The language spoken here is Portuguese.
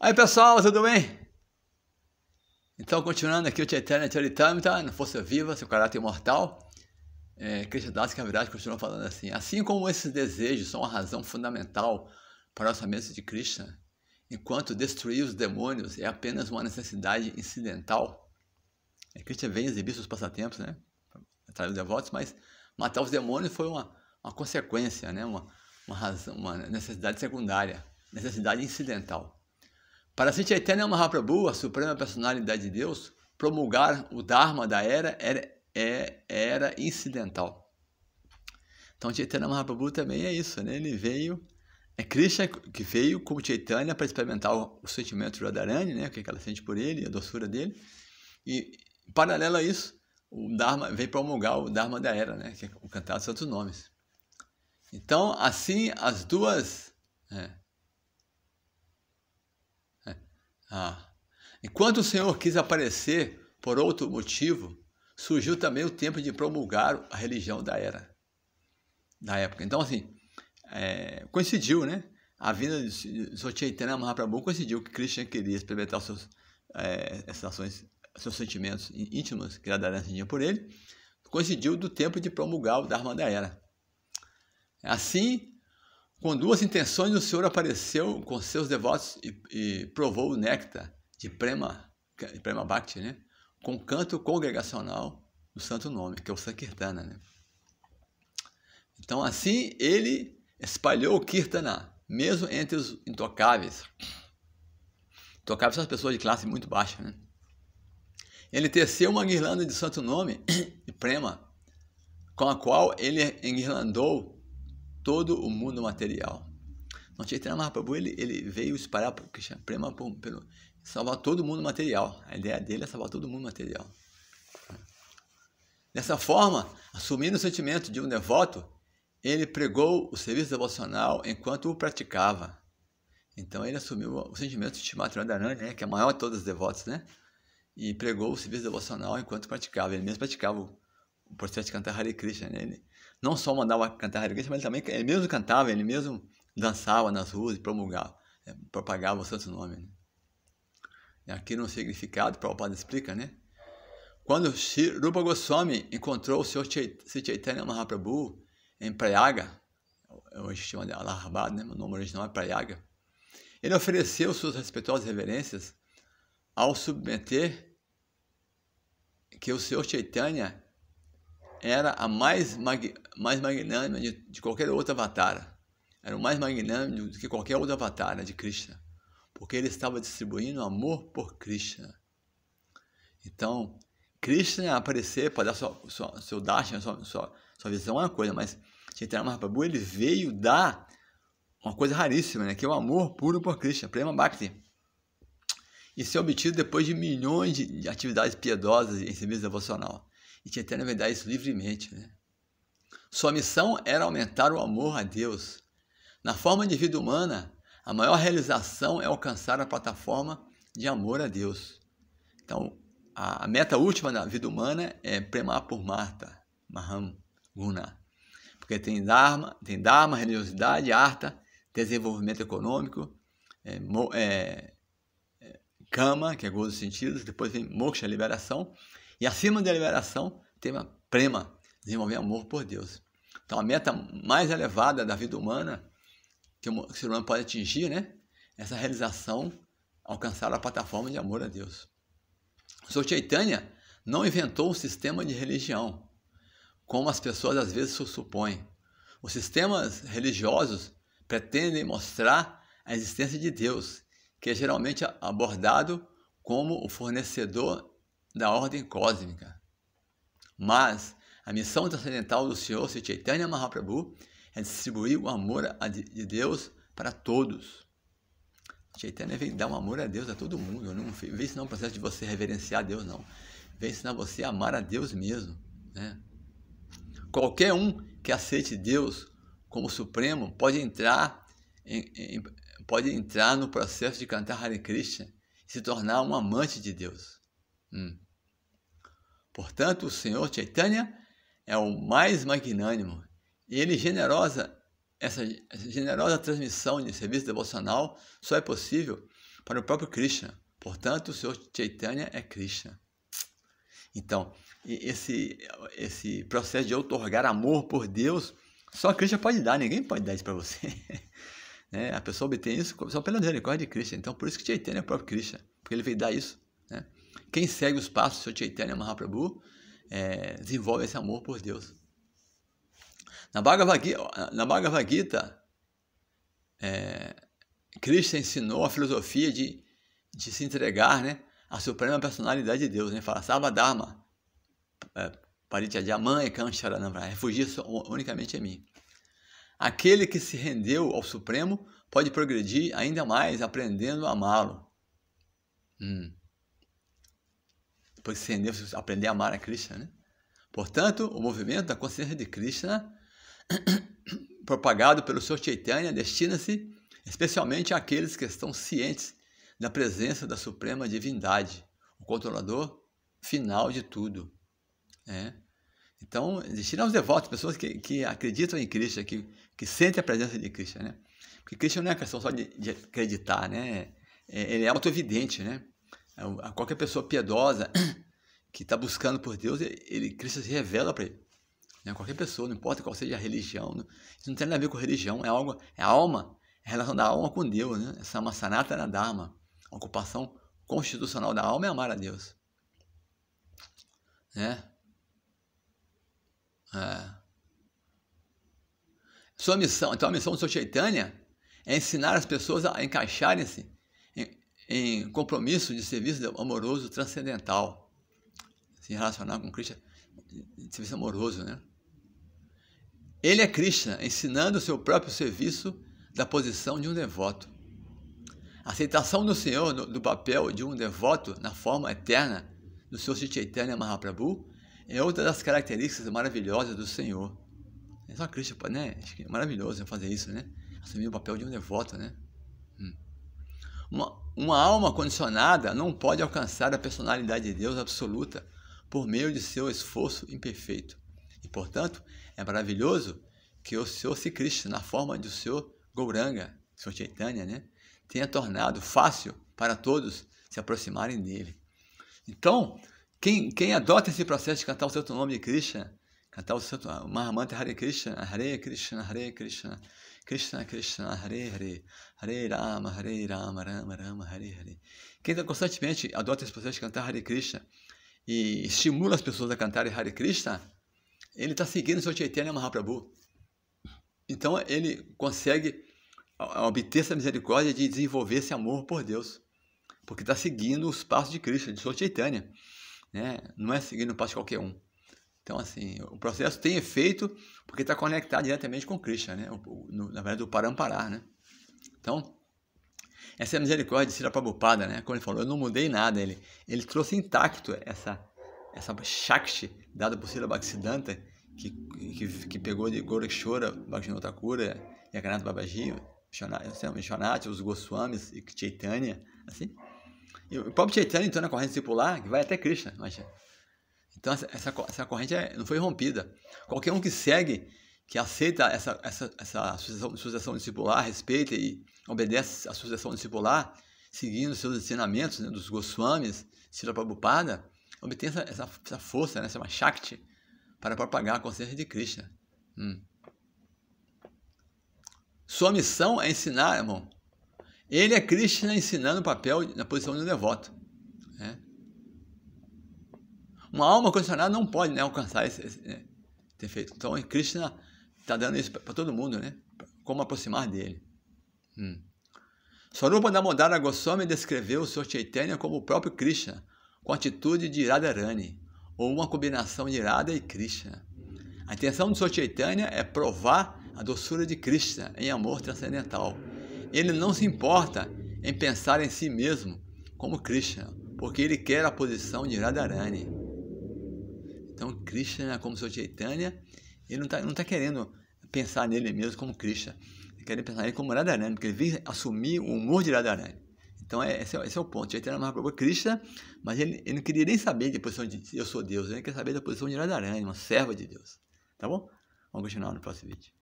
Aí pessoal, tudo bem? Então, continuando aqui o Chaitanya Charitamrita, na força viva, seu caráter imortal, é, Krishnadas Kaviraj continua falando assim, assim como esses desejos são a razão fundamental para o orçamento de Krishna, enquanto destruir os demônios é apenas uma necessidade incidental, é, Krishna vem exibir seus passatempos, né, atrás dos devotos, mas matar os demônios foi uma, uma consequência, né, uma, uma razão, uma necessidade secundária, necessidade incidental. Para Sri Chaitanya Mahaprabhu, a suprema personalidade de Deus, promulgar o Dharma da era era, é, era incidental. Então Chaitanya Mahaprabhu também é isso, né? Ele veio, é Krishna que veio como Chaitanya para experimentar o, o sentimento de Radharani, né? O que ela sente por ele, a doçura dele. E, paralelo a isso, o Dharma veio promulgar o Dharma da era, né? Que é o cantar santos nomes. Então, assim, as duas... É, Ah. Enquanto o Senhor quis aparecer por outro motivo, surgiu também o tempo de promulgar a religião da era, da época. Então, assim, é, coincidiu, né? A vinda de Sochaitanya Mahaprabhu coincidiu que Krishna queria experimentar seus, é, essas ações, seus sentimentos íntimos que Radharani tinha por ele, coincidiu do tempo de promulgar o Dharma da era. Assim, com duas intenções, o Senhor apareceu com seus devotos e, e provou o néctar de Prema, de Prema Bhakti, né? com canto congregacional do santo nome, que é o Sankirtana. Né? Então, assim, ele espalhou o Kirtana, mesmo entre os intocáveis. Intocáveis são as pessoas de classe muito baixa. Né? Ele teceu uma guirlanda de santo nome e Prema, com a qual ele enguirlandou todo o mundo material. Não Chaitanya Mahaprabhu ele, ele veio espalhar Krishna Prema pelo salvar todo o mundo material. A ideia dele é salvar todo o mundo material. Dessa forma, assumindo o sentimento de um devoto, ele pregou o serviço devocional enquanto o praticava. Então ele assumiu o sentimento de Shimatra Radharani, né, que é o maior de todos os devotos, né? E pregou o serviço devocional enquanto praticava. Ele mesmo praticava o processo de cantar Hare Krishna. Né? Ele, não só mandava cantar Hare Krishna, mas também ele mesmo cantava, ele mesmo dançava nas ruas e promulgava, é, propagava o santo nome. Né? E aqui no significado, Prabhupada explica, né? Quando Shri Rupa Goswami encontrou o Sr. Chaitanya Mahaprabhu em Prayaga, hoje chama de Allahabad, né? o nome original é Prayaga, ele ofereceu suas respeitosas reverências ao submeter que o Senhor Chaitanya era a mais, mag, mais magnânima de, de, qualquer outra avatar. Era o mais magnânimo do que qualquer outra avatar de Krishna. Porque ele estava distribuindo amor por Krishna. Então, Krishna aparecer para dar sua, sua, seu darshan, sua, sua, sua visão é uma coisa, mas Chaitanya Mahaprabhu ele veio dar uma coisa raríssima, né? que é o amor puro por Krishna, Prema Bhakti. Isso é obtido depois de milhões de atividades piedosas em serviço devocional e Chaitanya vai dar isso livremente. Né? Sua missão era aumentar o amor a Deus. Na forma de vida humana, a maior realização é alcançar a plataforma de amor a Deus. Então, a meta última da vida humana é premar por Marta, Maham Guna. Porque tem Dharma, tem Dharma, religiosidade, Arta, desenvolvimento econômico, é, é, é, Kama, que é gozo dos sentidos, depois vem Moksha, liberação, e acima da liberação, tem uma prema, desenvolver amor por Deus. Então, a meta mais elevada da vida humana que o ser humano pode atingir, né? Essa realização, alcançar a plataforma de amor a Deus. O Sr. Chaitanya não inventou um sistema de religião, como as pessoas às vezes supõem. Os sistemas religiosos pretendem mostrar a existência de Deus, que é geralmente abordado como o fornecedor da ordem cósmica. Mas a missão transcendental do Senhor Sri Chaitanya Mahaprabhu é distribuir o amor de Deus para todos. Chaitanya vem dar um amor a Deus a todo mundo. Não vem ensinar um processo de você reverenciar a Deus, não. Vem ensinar você a amar a Deus mesmo. Né? Qualquer um que aceite Deus como Supremo pode entrar, em, em, pode entrar no processo de cantar Hare Krishna e se tornar um amante de Deus. Hum. Portanto, o Senhor Chaitanya é o mais magnânimo. Ele generosa, essa generosa transmissão de serviço devocional só é possível para o próprio Krishna. Portanto, o Senhor Chaitanya é Krishna. Então, esse, esse processo de otorgar amor por Deus, só Krishna pode dar, ninguém pode dar isso para você. né? A pessoa obtém isso só pela misericórdia de Krishna. Então, por isso que Chaitanya é o próprio Krishna, porque ele veio dar isso. Né? Quem segue os passos do Senhor Chaitanya Mahaprabhu é, desenvolve esse amor por Deus. Na Bhagavad Gita, na Bhagavad Gita é, Krishna ensinou a filosofia de, de se entregar né, à suprema personalidade de Deus. Né? Fala, Sabadharma, é, Parityaja, Mãe, Kansharanam, refugir unicamente em mim. Aquele que se rendeu ao Supremo pode progredir ainda mais aprendendo a amá-lo. Hum. Aprender a amar a Krishna. Né? Portanto, o movimento da consciência de Krishna propagado pelo Sr. Chaitanya destina-se especialmente àqueles que estão cientes da presença da Suprema Divindade, o controlador final de tudo. É. Então, destina aos devotos, pessoas que, que acreditam em Krishna, que, que sentem a presença de Krishna. Né? Porque Krishna não é questão só de, de acreditar, né? É, ele é auto-evidente. Né? É qualquer pessoa piedosa que está buscando por Deus, ele, Krishna se revela para ele. Né? Qualquer pessoa, não importa qual seja a religião, não, isso não tem nada a ver com religião, é algo, é alma, é a relação da alma com Deus, né? Essa Masanata na Dharma, a ocupação constitucional da alma é amar a Deus. Né? É. Sua missão, então a missão do seu Chaitanya é ensinar as pessoas a encaixarem-se em, compromisso de serviço amoroso transcendental, se relacionar com Krishna, de serviço amoroso, né? Ele é Krishna, ensinando o seu próprio serviço da posição de um devoto. A aceitação do Senhor do papel de um devoto na forma eterna do seu Chaitanya Mahaprabhu é outra das características maravilhosas do Senhor. É só Krishna, né? Acho que é maravilhoso fazer isso, né? Assumir o papel de um devoto, né? Uma, uma alma condicionada não pode alcançar a personalidade de Deus absoluta por meio de seu esforço imperfeito. E, portanto, é maravilhoso que o Senhor se Krishna, na forma do Senhor Gouranga, Senhor Chaitanya, né, tenha tornado fácil para todos se aproximarem dele. Então, quem, quem adota esse processo de cantar o santo nome de Krishna, cantar o santo Mahamantra Hare Krishna, Hare Krishna, Hare Krishna, Krishna Krishna, Hare Hare, Hare Rama, Hare Rama, Rama Rama, Hare Hare. Quem tá constantemente adota esse processo de cantar Hare Krishna e estimula as pessoas a cantarem Hare Krishna, ele está seguindo seu Chaitanya Mahaprabhu. Então ele consegue obter essa misericórdia de desenvolver esse amor por Deus, porque está seguindo os passos de Cristo, de sua Chaitanya. Né? Não é seguindo o passo de qualquer um. Então, assim, o processo tem efeito porque está conectado diretamente com Krishna, né? Na verdade, o Parampará, né? Então, essa é a misericórdia de Sira Prabhupada, né? Como ele falou, eu não mudei nada. Ele, ele trouxe intacto essa, essa Shakti dada por Sila Bhaktisiddhanta, que, que, que pegou de Gorakshora, Bhaktivinoda e Akanata Babaji, Vishwanatha, os Goswamis e Chaitanya, assim. E o próprio Chaitanya entrou na corrente discipular, que vai até Krishna, imagina. Então essa, essa, corrente é, não foi rompida. Qualquer um que segue, que aceita essa, essa, essa sucessão, sucessão discipular, respeita e obedece à sucessão discipular, seguindo seus ensinamentos né, dos Goswamis, Sila Prabhupada, obtém essa, essa, essa força, né, essa Shakti, para propagar a consciência de Krishna. Hum. Sua missão é ensinar, irmão. Ele é Krishna ensinando o papel na posição de um devoto. Né? Uma alma condicionada não pode né, alcançar esse, esse né, ter feito. Então, Krishna está dando isso para todo mundo, né? Como aproximar dele. Hum. Swarupa Damodara Goswami descreveu o Sr. Chaitanya como o próprio Krishna, com atitude de Radharani, ou uma combinação de Radha e Krishna. A intenção do Sr. Chaitanya é provar a doçura de Krishna em amor transcendental. Ele não se importa em pensar em si mesmo como Krishna, porque ele quer a posição de Radharani. Então, Krishna, como Sr. Chaitanya, ele não está não tá querendo pensar nele mesmo como Krishna. Ele quer pensar nele como Radharani, porque ele vem assumir o humor de Radharani. Então, é, esse, é, esse é o ponto. Chaitanya Mahaprabhu Krishna, mas ele, ele não queria nem saber da posição de eu sou Deus, ele quer saber da posição de Radharani, uma serva de Deus. Tá bom? Vamos continuar no próximo vídeo.